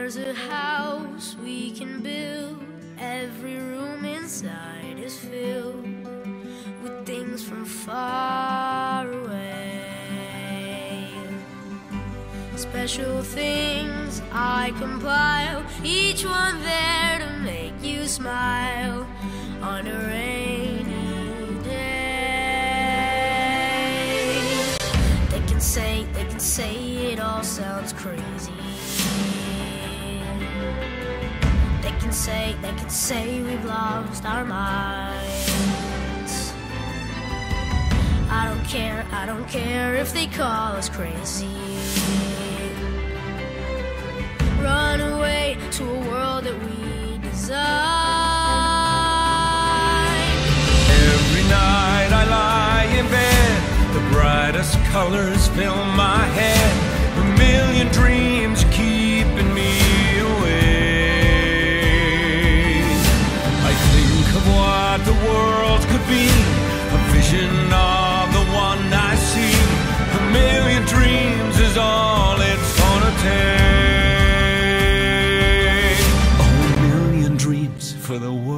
There's a house we can build. Every room inside is filled with things from far away. Special things I compile, each one there to make you smile on a rainy day. They can say, they can say it all sounds crazy. Can say, they can say we've lost our minds. I don't care, I don't care if they call us crazy. Run away to a world that we design. Every night I lie in bed, the brightest colors fill my take a million dreams for the world.